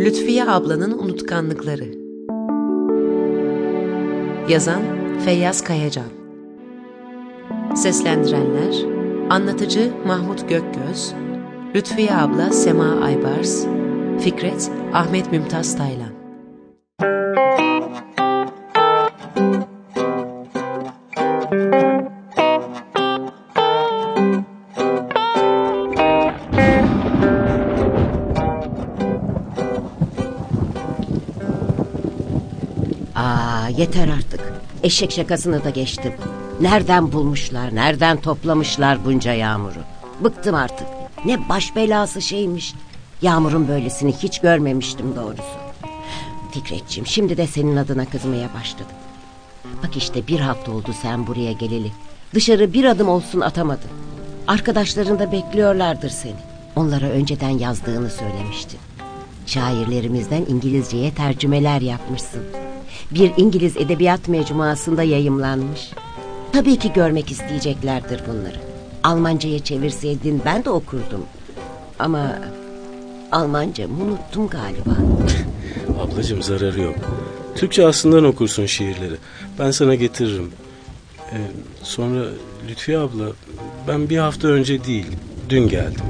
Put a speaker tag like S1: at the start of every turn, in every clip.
S1: Lütfiye ablanın unutkanlıkları. Yazan Feyyaz Kayacan. Seslendirenler Anlatıcı Mahmut Gökgöz Lütfiye abla Sema Aybars Fikret Ahmet Mümtaz Taylan
S2: yeter artık. Eşek şakasını da geçtim. Nereden bulmuşlar, nereden toplamışlar bunca yağmuru? Bıktım artık. Ne baş belası şeymiş. Yağmurun böylesini hiç görmemiştim doğrusu. Fikretciğim şimdi de senin adına kızmaya başladım. Bak işte bir hafta oldu sen buraya geleli. Dışarı bir adım olsun atamadın. Arkadaşların da bekliyorlardır seni. Onlara önceden yazdığını söylemiştin. Şairlerimizden İngilizceye tercümeler yapmışsın. Bir İngiliz edebiyat mecmuasında yayımlanmış. Tabii ki görmek isteyeceklerdir bunları. Almanca'ya çevirseydin ben de okurdum. Ama Almancamı unuttum galiba.
S3: Ablacığım zararı yok. Türkçe aslından okursun şiirleri. Ben sana getiririm. Ee, sonra Lütfiye abla ben bir hafta önce değil dün geldim.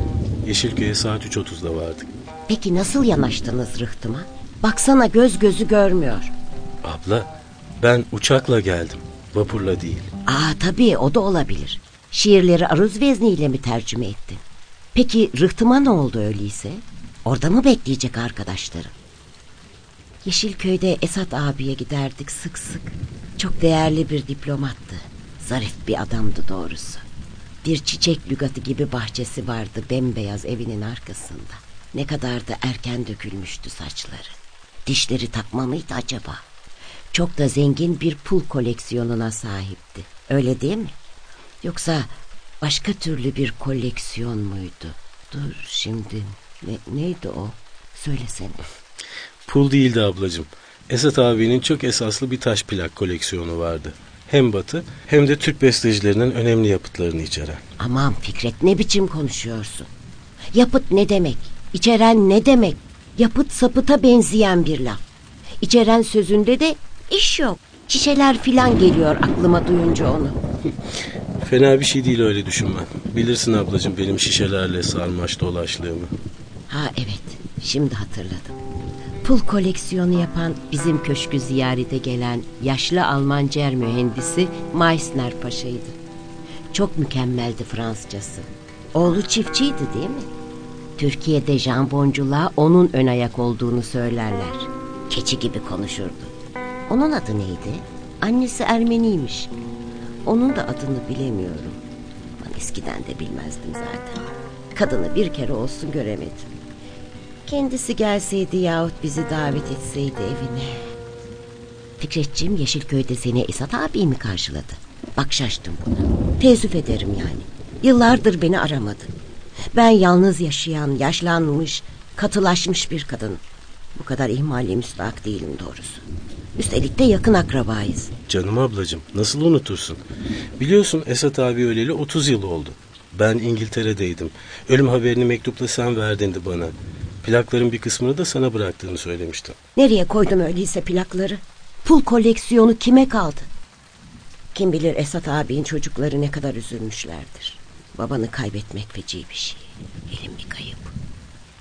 S3: Yeşilköy'e saat 3.30'da vardık.
S2: Peki nasıl yanaştınız rıhtıma? Baksana göz gözü görmüyor.
S3: Abla ben uçakla geldim. Vapurla değil.
S2: Aa tabii o da olabilir. Şiirleri aruz vezniyle mi tercüme ettin? Peki rıhtıma ne oldu öyleyse? Orada mı bekleyecek arkadaşlarım? Yeşilköy'de Esat abiye giderdik sık sık. Çok değerli bir diplomattı. Zarif bir adamdı doğrusu. Bir çiçek lügatı gibi bahçesi vardı bembeyaz evinin arkasında. Ne kadar da erken dökülmüştü saçları. Dişleri takma mıydı acaba? Çok da zengin bir pul koleksiyonuna sahipti. Öyle değil mi? Yoksa başka türlü bir koleksiyon muydu? Dur şimdi ne, neydi o? Söylesene.
S3: Pul değildi ablacığım. Esat abinin çok esaslı bir taş plak koleksiyonu vardı. Hem batı hem de Türk bestecilerinin önemli yapıtlarını içeren.
S2: Aman Fikret ne biçim konuşuyorsun? Yapıt ne demek? İçeren ne demek? Yapıt sapıta benzeyen bir laf. İçeren sözünde de iş yok. Şişeler filan geliyor aklıma duyunca onu.
S3: Fena bir şey değil öyle düşünmen. Bilirsin ablacığım benim şişelerle sarmaş dolaşlığımı.
S2: Ha evet şimdi hatırladım. Pul koleksiyonu yapan bizim köşkü ziyarete gelen yaşlı Alman cer mühendisi Meissner Paşa'ydı. Çok mükemmeldi Fransızcası. Oğlu çiftçiydi değil mi? Türkiye'de jambonculuğa onun ön ayak olduğunu söylerler. Keçi gibi konuşurdu. Onun adı neydi? Annesi Ermeniymiş. Onun da adını bilemiyorum. Ben eskiden de bilmezdim zaten. Kadını bir kere olsun göremedim. Kendisi gelseydi yahut bizi davet etseydi evine. Fikretciğim Yeşilköy'de seni Esat abi mi karşıladı? Bak şaştım buna. Teessüf ederim yani. Yıllardır beni aramadı. Ben yalnız yaşayan, yaşlanmış, katılaşmış bir kadın. Bu kadar ihmali müstahak değilim doğrusu. Üstelik de yakın akrabayız.
S3: Canım ablacığım nasıl unutursun? Biliyorsun Esat abi öleli 30 yıl oldu. Ben İngiltere'deydim. Ölüm haberini mektupla sen verdindi bana. Plakların bir kısmını da sana bıraktığını söylemiştim.
S2: Nereye koydum öyleyse plakları? Pul koleksiyonu kime kaldı? Kim bilir Esat abinin çocukları ne kadar üzülmüşlerdir. Babanı kaybetmek feci bir şey. Elim bir kayıp.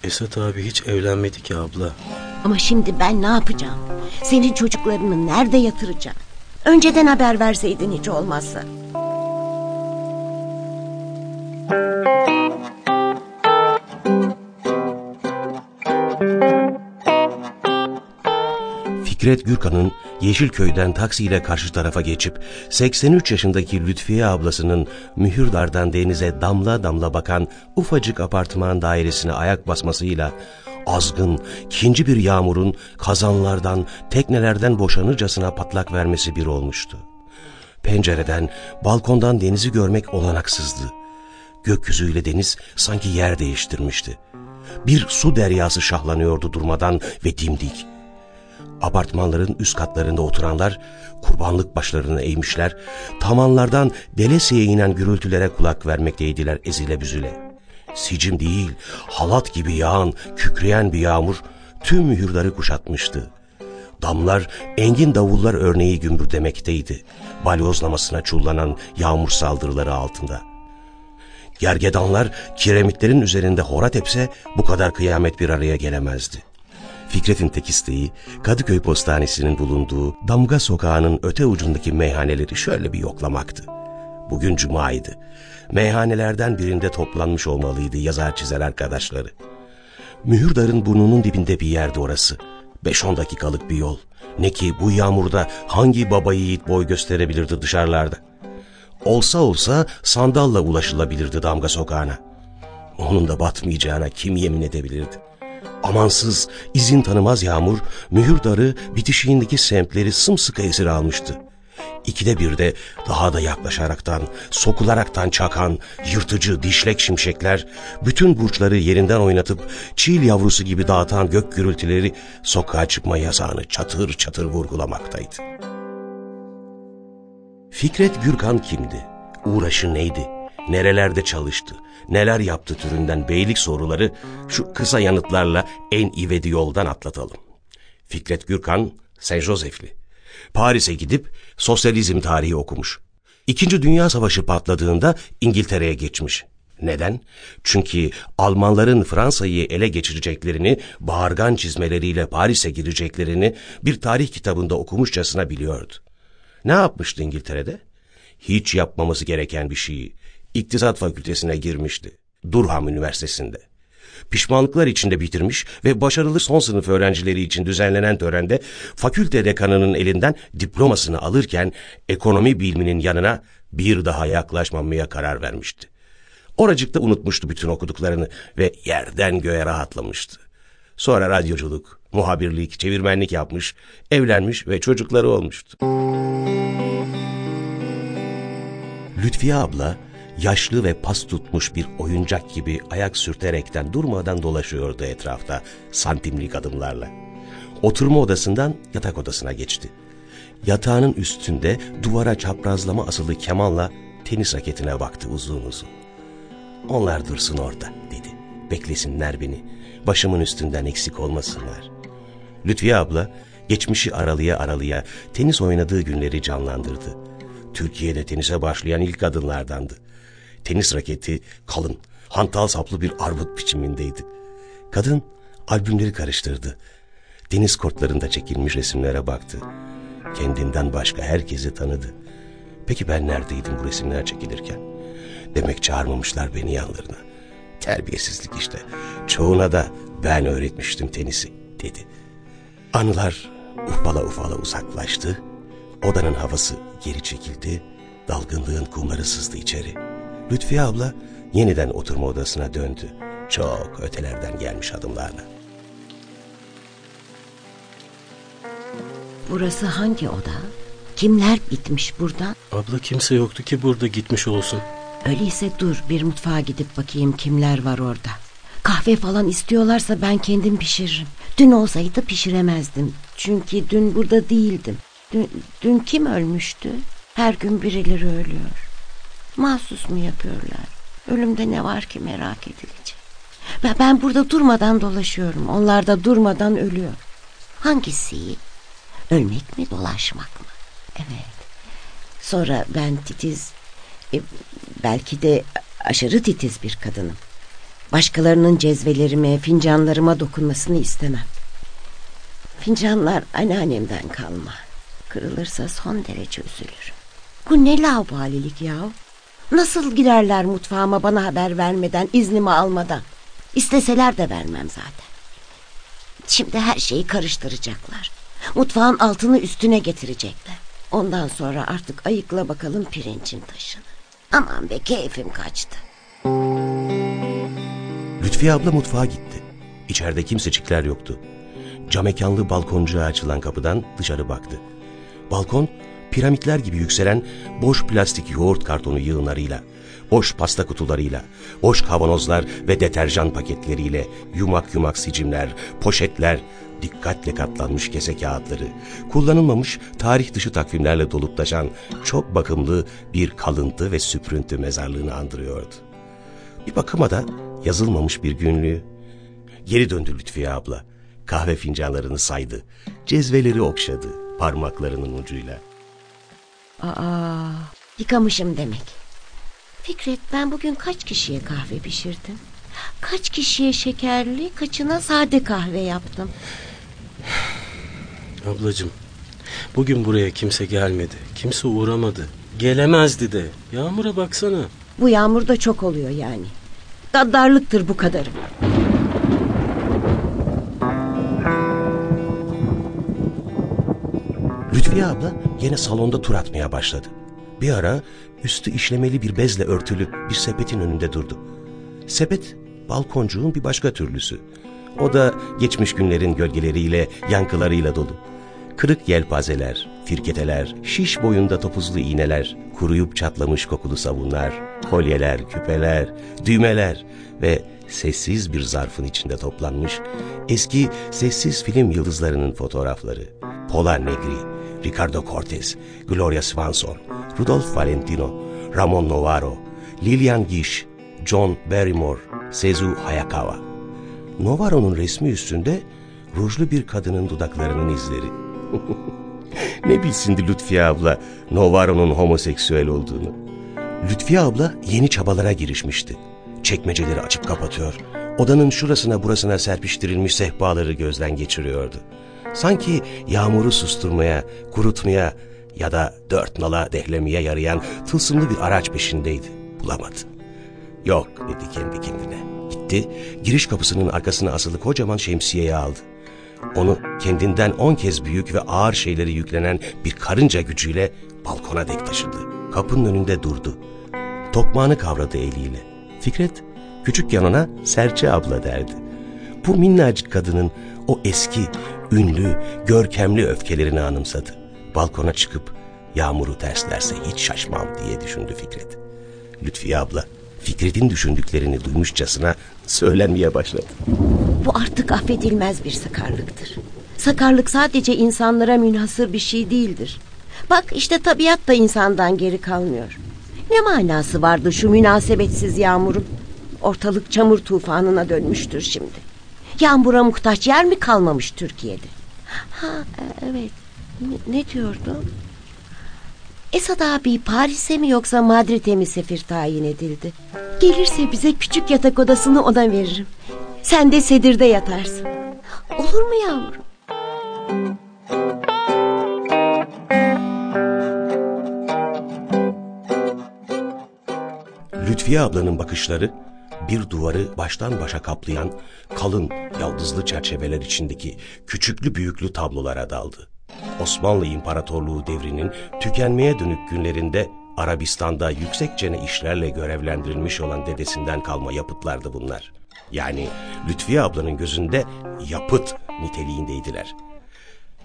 S3: Esat abi hiç evlenmedi ki abla.
S2: Ama şimdi ben ne yapacağım? Senin çocuklarını nerede yatıracağım? Önceden haber verseydin hiç olmazsa.
S4: Fikret Gürkan'ın Yeşilköy'den taksiyle karşı tarafa geçip 83 yaşındaki Lütfiye ablasının Mühürdar'dan denize damla damla bakan ufacık apartman dairesine ayak basmasıyla azgın, ikinci bir yağmurun kazanlardan, teknelerden boşanırcasına patlak vermesi bir olmuştu. Pencereden, balkondan denizi görmek olanaksızdı. Gökyüzüyle deniz sanki yer değiştirmişti. Bir su deryası şahlanıyordu durmadan ve dimdik. Apartmanların üst katlarında oturanlar kurbanlık başlarını eğmişler, tavanlardan delesiye inen gürültülere kulak vermekteydiler ezile büzüle. Sicim değil, halat gibi yağan, kükreyen bir yağmur tüm mühürleri kuşatmıştı. Damlar engin davullar örneği gümbürdemekteydi. Balyozlamasına çullanan yağmur saldırıları altında. Gergedanlar kiremitlerin üzerinde horat etse bu kadar kıyamet bir araya gelemezdi. Fikret'in tek isteği Kadıköy Postanesi'nin bulunduğu Damga Sokağı'nın öte ucundaki meyhaneleri şöyle bir yoklamaktı. Bugün cumaydı. Meyhanelerden birinde toplanmış olmalıydı yazar çizer arkadaşları. Mühürdar'ın burnunun dibinde bir yerde orası. 5-10 dakikalık bir yol. Ne ki bu yağmurda hangi baba yiğit boy gösterebilirdi dışarılarda. Olsa olsa sandalla ulaşılabilirdi damga sokağına. Onun da batmayacağına kim yemin edebilirdi? Amansız, izin tanımaz yağmur, mühürdarı bitişiğindeki semtleri sımsıkı esir almıştı. İkide bir de daha da yaklaşaraktan, sokularaktan çakan, yırtıcı dişlek şimşekler, bütün burçları yerinden oynatıp çiğil yavrusu gibi dağıtan gök gürültüleri sokağa çıkma yasağını çatır çatır vurgulamaktaydı. Fikret Gürkan kimdi? Uğraşı neydi? Nerelerde çalıştı? Neler yaptı türünden beylik soruları şu kısa yanıtlarla en ivedi yoldan atlatalım. Fikret Gürkan, Saint Joseph'li. Paris'e gidip sosyalizm tarihi okumuş. İkinci Dünya Savaşı patladığında İngiltere'ye geçmiş. Neden? Çünkü Almanların Fransa'yı ele geçireceklerini, bağırgan çizmeleriyle Paris'e gireceklerini bir tarih kitabında okumuşçasına biliyordu. Ne yapmıştı İngiltere'de? Hiç yapmaması gereken bir şeyi. İktisat fakültesine girmişti. Durham Üniversitesi'nde. Pişmanlıklar içinde bitirmiş ve başarılı son sınıf öğrencileri için düzenlenen törende fakülte dekanının elinden diplomasını alırken ekonomi biliminin yanına bir daha yaklaşmamaya karar vermişti. Oracıkta unutmuştu bütün okuduklarını ve yerden göğe rahatlamıştı. Sonra radyoculuk, muhabirlik, çevirmenlik yapmış, evlenmiş ve çocukları olmuştu. Lütfiye abla yaşlı ve pas tutmuş bir oyuncak gibi ayak sürterekten durmadan dolaşıyordu etrafta santimlik adımlarla. Oturma odasından yatak odasına geçti. Yatağının üstünde duvara çaprazlama asılı kemanla tenis raketine baktı uzun uzun. Onlar dursun orada dedi. Beklesinler beni. Başımın üstünden eksik olmasınlar. Lütfiye abla geçmişi aralıya aralıya tenis oynadığı günleri canlandırdı. Türkiye'de tenise başlayan ilk kadınlardandı. Tenis raketi kalın, hantal saplı bir armut biçimindeydi. Kadın albümleri karıştırdı. Deniz kortlarında çekilmiş resimlere baktı. Kendinden başka herkesi tanıdı. Peki ben neredeydim bu resimler çekilirken? Demek çağırmamışlar beni yanlarına. Terbiyesizlik işte. Çoğuna da ben öğretmiştim tenisi dedi. Anılar ufala ufala uzaklaştı. Odanın havası geri çekildi. Dalgınlığın kumları sızdı içeri. Lütfiye abla yeniden oturma odasına döndü. Çok ötelerden gelmiş adımlarla.
S2: Burası hangi oda? Kimler gitmiş buradan?
S3: Abla kimse yoktu ki burada gitmiş olsun.
S2: Öyleyse dur bir mutfağa gidip bakayım kimler var orada. Kahve falan istiyorlarsa ben kendim pişiririm. Dün olsaydı pişiremezdim. Çünkü dün burada değildim. Dün, dün kim ölmüştü? Her gün birileri ölüyor. Mahsus mu yapıyorlar? Ölümde ne var ki merak edilecek? Ben, ben burada durmadan dolaşıyorum. Onlar da durmadan ölüyor. Hangisi? Ölmek mi dolaşmak mı? Evet. Sonra ben titiz, e, belki de aşırı titiz bir kadınım. Başkalarının cezvelerime, fincanlarıma dokunmasını istemem. Fincanlar anneannemden kalma. Kırılırsa son derece üzülürüm. Bu ne laubalilik ya? Nasıl girerler mutfağıma bana haber vermeden, iznimi almadan? İsteseler de vermem zaten. Şimdi her şeyi karıştıracaklar. Mutfağın altını üstüne getirecekler. Ondan sonra artık ayıkla bakalım pirincin taşını. Aman be keyfim kaçtı.
S4: Lütfiye abla mutfağa gitti. İçeride kimsecikler yoktu. Camekanlı balkoncuğa açılan kapıdan dışarı baktı. Balkon piramitler gibi yükselen boş plastik yoğurt kartonu yığınlarıyla, boş pasta kutularıyla, boş kavanozlar ve deterjan paketleriyle, yumak yumak sicimler, poşetler, dikkatle katlanmış kese kağıtları, kullanılmamış tarih dışı takvimlerle dolup taşan çok bakımlı bir kalıntı ve süprüntü mezarlığını andırıyordu. Bir bakıma da yazılmamış bir günlüğü. Geri döndü Lütfiye abla. Kahve fincanlarını saydı. Cezveleri okşadı parmaklarının ucuyla.
S2: Aa, yıkamışım demek. Fikret ben bugün kaç kişiye kahve pişirdim? Kaç kişiye şekerli, kaçına sade kahve yaptım?
S3: Ablacığım, bugün buraya kimse gelmedi. Kimse uğramadı. Gelemezdi de. Yağmura baksana.
S2: Bu yağmur da çok oluyor yani. Gaddarlıktır bu kadarı.
S4: Lütfiye abla yine salonda tur atmaya başladı. Bir ara üstü işlemeli bir bezle örtülü bir sepetin önünde durdu. Sepet balkoncuğun bir başka türlüsü. O da geçmiş günlerin gölgeleriyle, yankılarıyla dolu. Kırık yelpazeler, firketeler, şiş boyunda topuzlu iğneler, kuruyup çatlamış kokulu sabunlar, kolyeler, küpeler, düğmeler ve sessiz bir zarfın içinde toplanmış eski sessiz film yıldızlarının fotoğrafları. Pola Negri, Ricardo Cortez, Gloria Swanson, Rudolph Valentino, Ramon Novaro, Lillian Gish, John Barrymore, Sezu Hayakawa. Novaro'nun resmi üstünde rujlu bir kadının dudaklarının izleri. ne bilsindi Lütfiye abla Novaro'nun homoseksüel olduğunu. Lütfiye abla yeni çabalara girişmişti. Çekmeceleri açıp kapatıyor. Odanın şurasına burasına serpiştirilmiş sehpaları gözden geçiriyordu. Sanki yağmuru susturmaya, kurutmaya ya da dört nala dehlemeye yarayan tılsımlı bir araç peşindeydi. Bulamadı. Yok dedi kendi kendine. Gitti, giriş kapısının arkasına asılı kocaman şemsiyeyi aldı. Onu kendinden on kez büyük ve ağır şeyleri yüklenen bir karınca gücüyle balkona dek taşıdı. Kapının önünde durdu. Tokmağını kavradı eliyle. Fikret küçük yanına Serçe abla derdi. Bu minnacık kadının o eski, ünlü, görkemli öfkelerini anımsadı. Balkona çıkıp yağmuru terslerse hiç şaşmam diye düşündü Fikret. Lütfiye abla Fikret'in düşündüklerini duymuşçasına söylenmeye başladı.
S2: Bu artık affedilmez bir sakarlıktır. Sakarlık sadece insanlara münhasır bir şey değildir. Bak işte tabiat da insandan geri kalmıyor. Ne manası vardı şu münasebetsiz yağmurun? Ortalık çamur tufanına dönmüştür şimdi. Yağmura muhtaç yer mi kalmamış Türkiye'de? Ha e, evet. Ne, ne diyordum? Esad abi Paris'e mi yoksa Madrid'e mi sefir tayin edildi? Gelirse bize küçük yatak odasını ona veririm. Sen de sedirde yatarsın. Olur mu yavrum?
S4: Lütfiye ablanın bakışları bir duvarı baştan başa kaplayan kalın yaldızlı çerçeveler içindeki küçüklü büyüklü tablolara daldı. Osmanlı İmparatorluğu devrinin tükenmeye dönük günlerinde Arabistan'da yüksekçene işlerle görevlendirilmiş olan dedesinden kalma yapıtlardı bunlar. Yani Lütfiye ablanın gözünde yapıt niteliğindeydiler.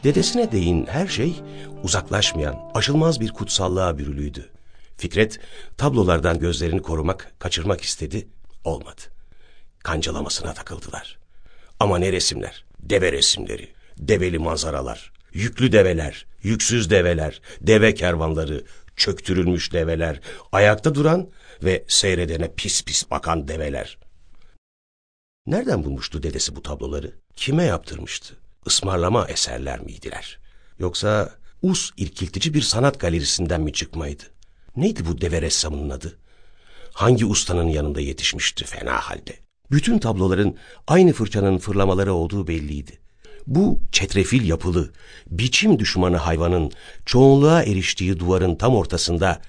S4: Dedesine değin her şey uzaklaşmayan, aşılmaz bir kutsallığa bürülüydü. Fikret tablolardan gözlerini korumak, kaçırmak istedi, olmadı. Kancalamasına takıldılar. Ama ne resimler, deve resimleri, develi manzaralar, yüklü develer, yüksüz develer, deve kervanları, çöktürülmüş develer, ayakta duran ve seyredene pis pis bakan develer. Nereden bulmuştu dedesi bu tabloları? Kime yaptırmıştı? Ismarlama eserler miydiler? Yoksa us irkiltici bir sanat galerisinden mi çıkmaydı? Neydi bu deve ressamının adı? Hangi ustanın yanında yetişmişti fena halde? Bütün tabloların aynı fırçanın fırlamaları olduğu belliydi. Bu çetrefil yapılı, biçim düşmanı hayvanın çoğunluğa eriştiği duvarın tam ortasında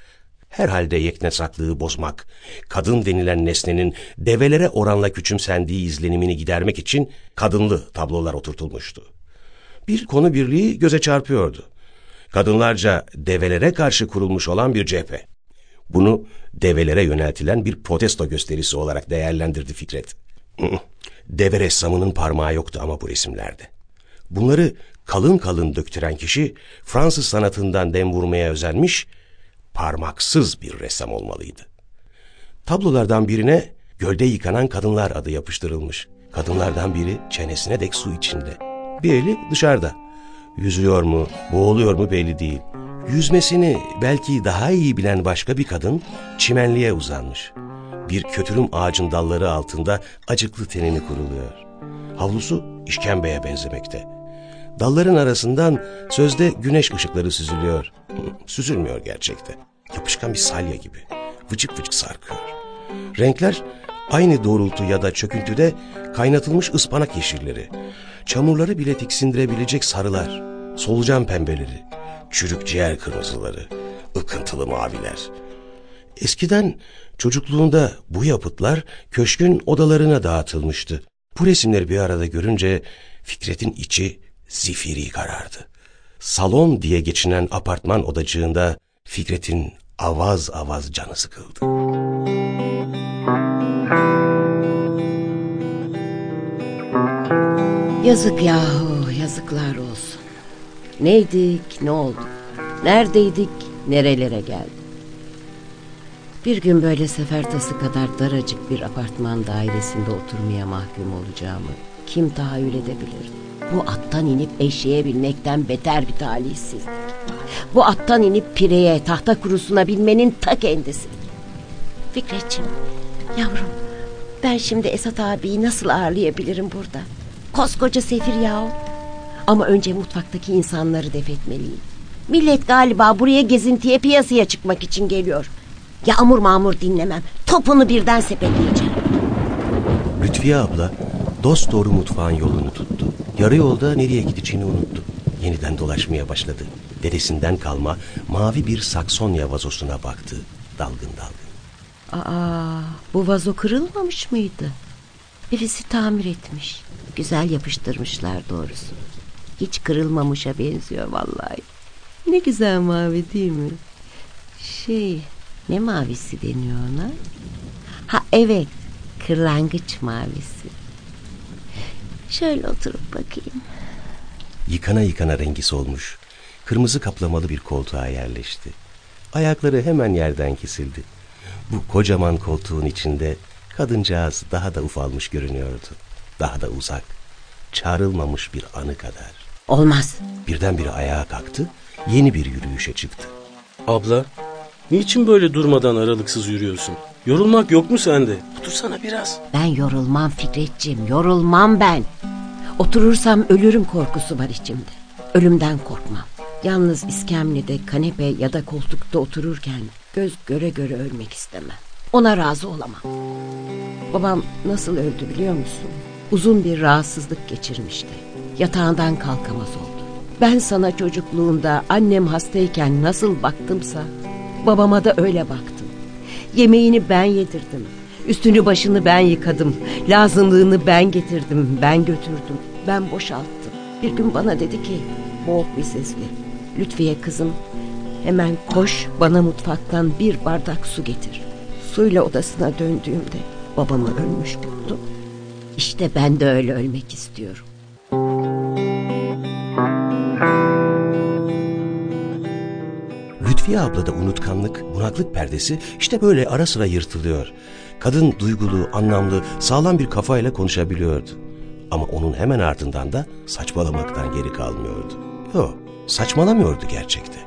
S4: herhalde yeknesaklığı bozmak, kadın denilen nesnenin develere oranla küçümsendiği izlenimini gidermek için kadınlı tablolar oturtulmuştu. Bir konu birliği göze çarpıyordu. Kadınlarca develere karşı kurulmuş olan bir cephe. Bunu develere yöneltilen bir protesto gösterisi olarak değerlendirdi Fikret. Deve ressamının parmağı yoktu ama bu resimlerde. Bunları kalın kalın döktüren kişi Fransız sanatından dem vurmaya özenmiş, parmaksız bir ressam olmalıydı. Tablolardan birine gölde yıkanan kadınlar adı yapıştırılmış. Kadınlardan biri çenesine dek su içinde. Bir eli dışarıda. Yüzüyor mu, boğuluyor mu belli değil. Yüzmesini belki daha iyi bilen başka bir kadın çimenliğe uzanmış. Bir kötürüm ağacın dalları altında acıklı tenini kuruluyor. Havlusu işkembeye benzemekte. Dalların arasından sözde güneş ışıkları süzülüyor. Süzülmüyor gerçekte. Yapışkan bir salya gibi. Vıcık vıcık sarkıyor. Renkler aynı doğrultu ya da çöküntüde kaynatılmış ıspanak yeşilleri. Çamurları bile tiksindirebilecek sarılar. Solucan pembeleri. Çürük ciğer kırmızıları. ıkıntılı maviler. Eskiden çocukluğunda bu yapıtlar köşkün odalarına dağıtılmıştı. Bu resimleri bir arada görünce Fikret'in içi zifiri karardı. Salon diye geçinen apartman odacığında Fikret'in avaz avaz canı sıkıldı.
S2: Yazık yahu, yazıklar. Neydik, ne olduk? Neredeydik, nerelere geldik? Bir gün böyle sefertası kadar daracık bir apartman dairesinde oturmaya mahkum olacağımı kim tahayyül edebilir? Bu attan inip eşeğe binmekten beter bir talihsizlik. Bu attan inip pireye, tahta kurusuna binmenin ta kendisi. Fikretciğim, yavrum ben şimdi Esat abiyi nasıl ağırlayabilirim burada? Koskoca sefir yahu. Ama önce mutfaktaki insanları defetmeliyim. Millet galiba buraya gezintiye piyasaya çıkmak için geliyor. Yağmur mağmur dinlemem. Topunu birden sepetleyeceğim.
S4: Lütfiye abla dost doğru mutfağın yolunu tuttu. Yarı yolda nereye gideceğini unuttu. Yeniden dolaşmaya başladı. Dedesinden kalma mavi bir saksonya vazosuna baktı. Dalgın dalgın.
S2: Aa, bu vazo kırılmamış mıydı? Birisi tamir etmiş. Güzel yapıştırmışlar doğrusu. Hiç kırılmamışa benziyor vallahi. Ne güzel mavi değil mi? Şey, ne mavisi deniyor ona? Ha evet, kırlangıç mavisi. Şöyle oturup bakayım.
S4: Yıkana yıkana rengi solmuş. Kırmızı kaplamalı bir koltuğa yerleşti. Ayakları hemen yerden kesildi. Bu kocaman koltuğun içinde kadıncağız daha da ufalmış görünüyordu. Daha da uzak. Çağrılmamış bir anı kadar.
S2: Olmaz.
S4: Birdenbire ayağa kalktı, yeni bir yürüyüşe çıktı.
S3: Abla, niçin böyle durmadan aralıksız yürüyorsun? Yorulmak yok mu sende? Otursana biraz.
S2: Ben yorulmam Fikretciğim, yorulmam ben. Oturursam ölürüm korkusu var içimde. Ölümden korkmam. Yalnız iskemlede, kanepe ya da koltukta otururken göz göre göre ölmek istemem. Ona razı olamam. Babam nasıl öldü biliyor musun? Uzun bir rahatsızlık geçirmişti. Yatağından kalkamaz oldu. Ben sana çocukluğunda annem hastayken nasıl baktımsa babama da öyle baktım. Yemeğini ben yedirdim. Üstünü başını ben yıkadım. Lazımlığını ben getirdim. Ben götürdüm. Ben boşalttım. Bir gün bana dedi ki boğuk bir sesle. Lütfiye kızım hemen koş bana mutfaktan bir bardak su getir. Suyla odasına döndüğümde babamı ölmüş buldum. İşte ben de öyle ölmek istiyorum.
S4: Lütfiye ablada unutkanlık, bunaklık perdesi işte böyle ara sıra yırtılıyor. Kadın duygulu, anlamlı, sağlam bir kafayla konuşabiliyordu. Ama onun hemen ardından da saçmalamaktan geri kalmıyordu. Yok, saçmalamıyordu gerçekte.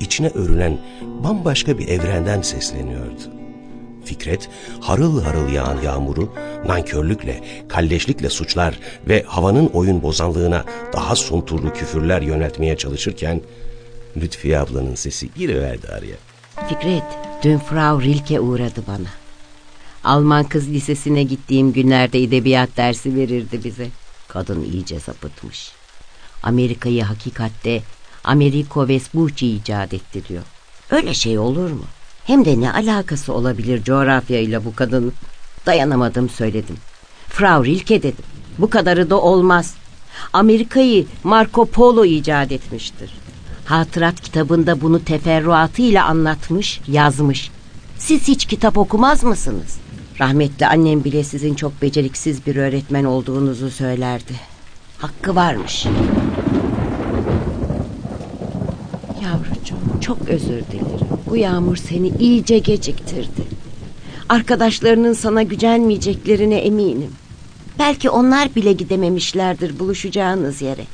S4: İçine örülen bambaşka bir evrenden sesleniyordu. Fikret, harıl harıl yağan yağmuru nankörlükle, kalleşlikle suçlar ve havanın oyun bozanlığına daha sunturlu küfürler yöneltmeye çalışırken Lütfiye ablanın sesi giriverdi araya.
S2: Fikret, dün Frau Rilke uğradı bana. Alman kız lisesine gittiğim günlerde edebiyat dersi verirdi bize. Kadın iyice sapıtmış. Amerika'yı hakikatte Americo Vespucci icat etti diyor. Öyle şey olur mu? Hem de ne alakası olabilir coğrafyayla bu kadın? Dayanamadım söyledim. Frau Rilke dedim. Bu kadarı da olmaz. Amerika'yı Marco Polo icat etmiştir. Hatırat kitabında bunu teferruatıyla anlatmış, yazmış. Siz hiç kitap okumaz mısınız? Rahmetli annem bile sizin çok beceriksiz bir öğretmen olduğunuzu söylerdi. Hakkı varmış. Yavrucuğum çok özür dilerim. Bu yağmur seni iyice geciktirdi. Arkadaşlarının sana gücenmeyeceklerine eminim. Belki onlar bile gidememişlerdir buluşacağınız yere.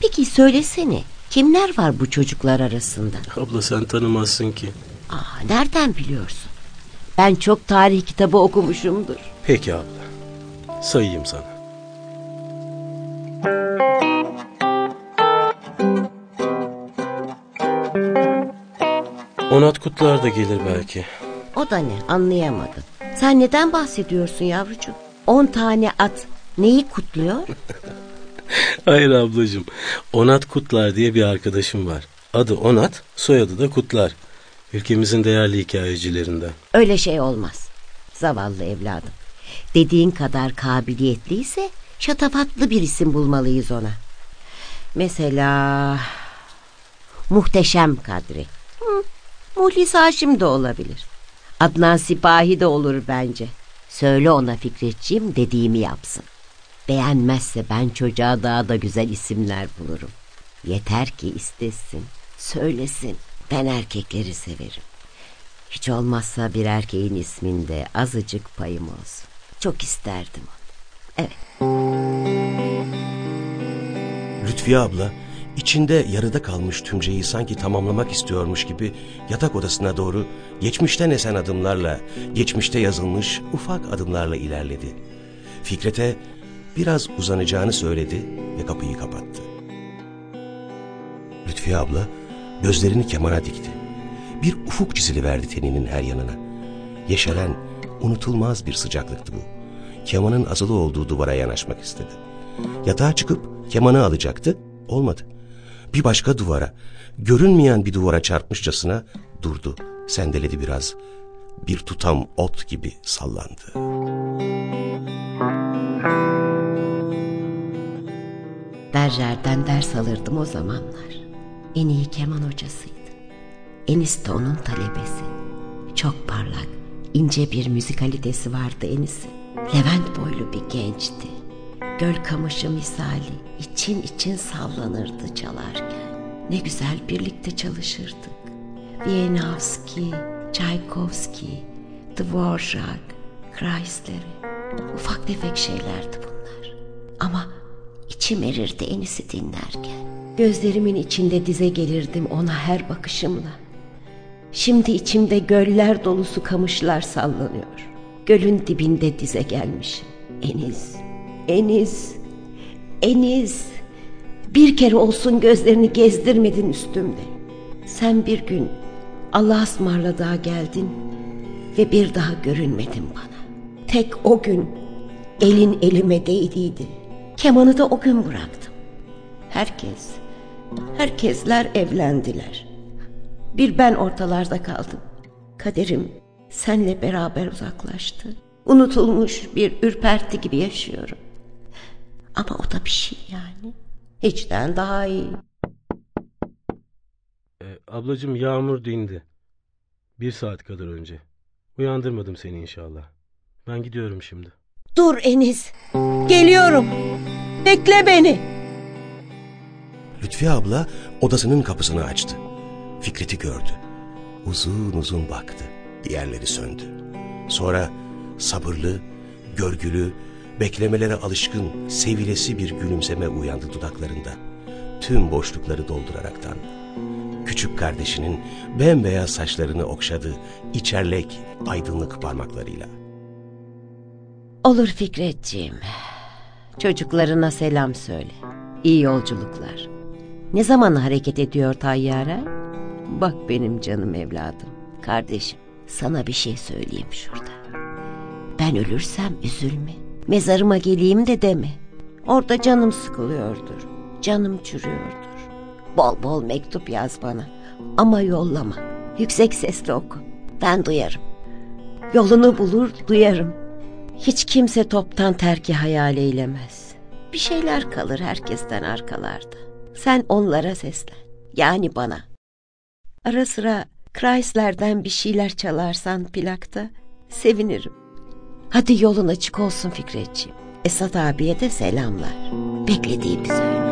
S2: Peki söylesene kimler var bu çocuklar arasında?
S3: Abla sen tanımazsın ki.
S2: Aa, nereden biliyorsun? Ben çok tarih kitabı okumuşumdur.
S3: Peki abla. Sayayım sana. Onat Kutlar da gelir belki.
S2: O da ne anlayamadım. Sen neden bahsediyorsun yavrucuğum? On tane at neyi kutluyor?
S3: Hayır ablacığım. Onat Kutlar diye bir arkadaşım var. Adı Onat, soyadı da Kutlar. Ülkemizin değerli hikayecilerinden.
S2: Öyle şey olmaz. Zavallı evladım. Dediğin kadar kabiliyetliyse şatafatlı bir isim bulmalıyız ona. Mesela Muhteşem Kadri. Hı, Muhlis Haşim de olabilir. Adnan Sipahi de olur bence. Söyle ona Fikretciğim dediğimi yapsın. Beğenmezse ben çocuğa daha da güzel isimler bulurum. Yeter ki istesin, söylesin. Ben erkekleri severim. Hiç olmazsa bir erkeğin isminde azıcık payım olsun. Çok isterdim onu. Evet.
S4: Lütfiye abla içinde yarıda kalmış tümceyi sanki tamamlamak istiyormuş gibi yatak odasına doğru geçmişten esen adımlarla, geçmişte yazılmış ufak adımlarla ilerledi. Fikret'e biraz uzanacağını söyledi ve kapıyı kapattı. Lütfiye abla gözlerini kemana dikti. Bir ufuk çiziliverdi teninin her yanına. Yeşeren, unutulmaz bir sıcaklıktı bu. Kemanın asılı olduğu duvara yanaşmak istedi. Yatağa çıkıp kemanı alacaktı, olmadı. Bir başka duvara, görünmeyen bir duvara çarpmışçasına durdu, sendeledi biraz. Bir tutam ot gibi sallandı.
S2: Berjer'den ders alırdım o zamanlar. En iyi keman hocasıydı. Enis de onun talebesi. Çok parlak, ince bir müzikalitesi vardı Enis'in. Levent boylu bir gençti. Göl kamışı misali için için sallanırdı çalarken. Ne güzel birlikte çalışırdık. Wieniawski, Tchaikovsky, Dvorak, Chrysler'i. Ufak tefek şeylerdi bunlar. Ama içim erirdi Enis'i dinlerken. Gözlerimin içinde dize gelirdim ona her bakışımla. Şimdi içimde göller dolusu kamışlar sallanıyor. Gölün dibinde dize gelmişim. Eniz, Eniz, Eniz. Bir kere olsun gözlerini gezdirmedin üstümde. Sen bir gün Allah'a ısmarladığa geldin ve bir daha görünmedin bana. Tek o gün elin elime değdiydi. Kemanı da o gün bıraktım. Herkes, herkesler evlendiler. Bir ben ortalarda kaldım. Kaderim senle beraber uzaklaştı. Unutulmuş bir ürperti gibi yaşıyorum. Ama o da bir şey yani. Hiçten daha iyi.
S3: Ee, ablacığım yağmur dindi. Bir saat kadar önce. Uyandırmadım seni inşallah. Ben gidiyorum şimdi.
S2: Dur Enis. Geliyorum. Bekle beni.
S4: Lütfiye abla odasının kapısını açtı. Fikret'i gördü. Uzun uzun baktı. Diğerleri söndü. Sonra sabırlı, görgülü, beklemelere alışkın, sevilesi bir gülümseme uyandı dudaklarında. Tüm boşlukları dolduraraktan. Küçük kardeşinin bembeyaz saçlarını okşadı, içerlek, aydınlık parmaklarıyla.
S2: Olur Fikretciğim. Çocuklarına selam söyle. İyi yolculuklar. Ne zaman hareket ediyor tayyare? Bak benim canım evladım. Kardeşim sana bir şey söyleyeyim şurada. Ben ölürsem üzülme. Mezarıma geleyim de deme. Orada canım sıkılıyordur. Canım çürüyordur. Bol bol mektup yaz bana. Ama yollama. Yüksek sesle oku. Ben duyarım. Yolunu bulur duyarım. Hiç kimse toptan terki hayal eylemez. Bir şeyler kalır herkesten arkalarda. Sen onlara seslen. Yani bana. Ara sıra Chrysler'den bir şeyler çalarsan plakta sevinirim. Hadi yolun açık olsun Fikretciğim. Esat abiye de selamlar. Beklediğimi söyle.